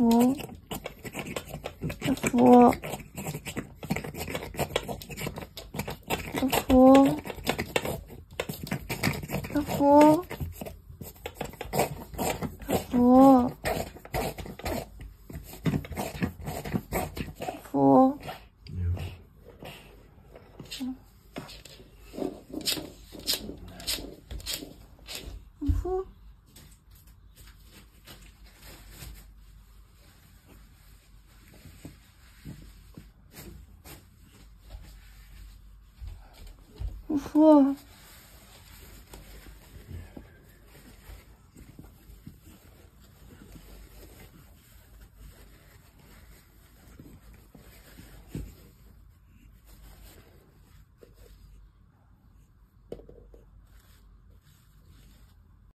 福，大福，大福，大福，大福，大福。大福。大福。